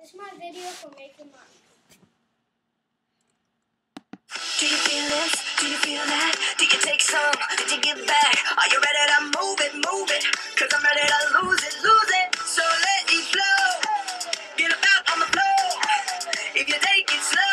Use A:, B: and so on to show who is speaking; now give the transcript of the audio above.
A: This is my video for making money.
B: Do you feel this? Do you feel that? Did you take some? Did you give back? Are you ready to move it, move it? Cause I'm ready to lose it, lose it. So let it flow. Get about on the floor. If you take it slow.